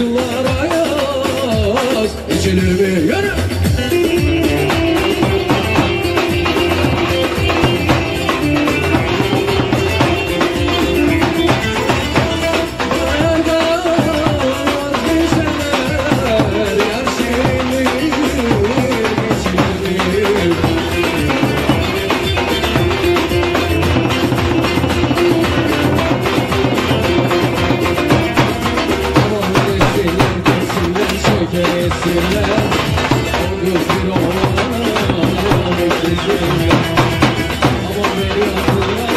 aşklara yaz İçilimi yürü kesirler Göz bir oğlan kesirler Ama beni hatırlar